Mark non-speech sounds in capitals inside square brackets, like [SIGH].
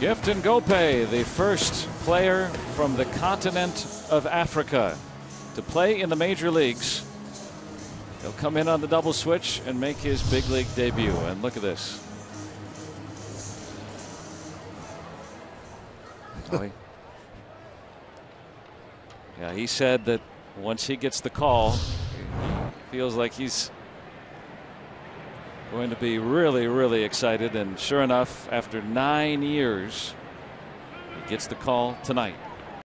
Gift Ngoepe, the first player from the continent of Africa to play in the major leagues. He'll come in on the double switch and make his big league debut. And look at this. [LAUGHS] He- yeah, he said that once he gets the call, he feels like he's going to be really, really excited. And sure enough, after nine years, he gets the call tonight.